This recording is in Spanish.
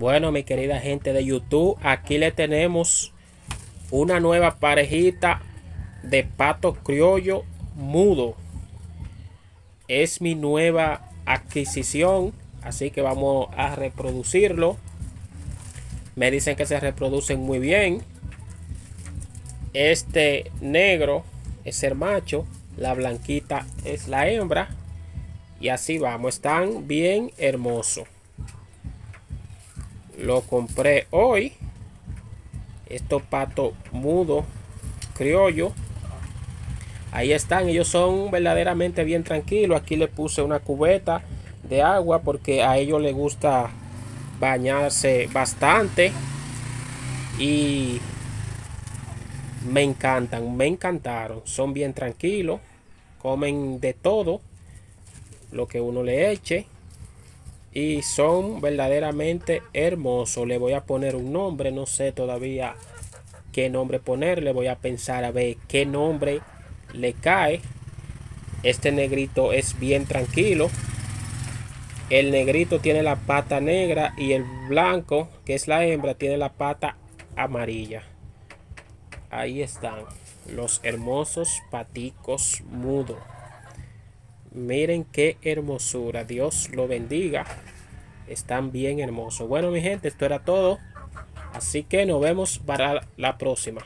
Bueno, mi querida gente de YouTube, aquí le tenemos una nueva parejita de pato criollo mudo. Es mi nueva adquisición, así que vamos a reproducirlo. Me dicen que se reproducen muy bien. Este negro es el macho, la blanquita es la hembra. Y así vamos, están bien hermosos. Lo compré hoy. Estos patos mudo criollo. Ahí están, ellos son verdaderamente bien tranquilos. Aquí le puse una cubeta de agua porque a ellos les gusta bañarse bastante. Y me encantan, me encantaron. Son bien tranquilos. Comen de todo lo que uno le eche y son verdaderamente hermosos. Le voy a poner un nombre, no sé todavía qué nombre ponerle. Voy a pensar a ver qué nombre le cae. Este negrito es bien tranquilo. El negrito tiene la pata negra y el blanco, que es la hembra, tiene la pata amarilla. Ahí están los hermosos paticos mudos. Miren qué hermosura. Dios lo bendiga. Están bien hermosos. Bueno, mi gente, esto era todo. Así que nos vemos para la próxima.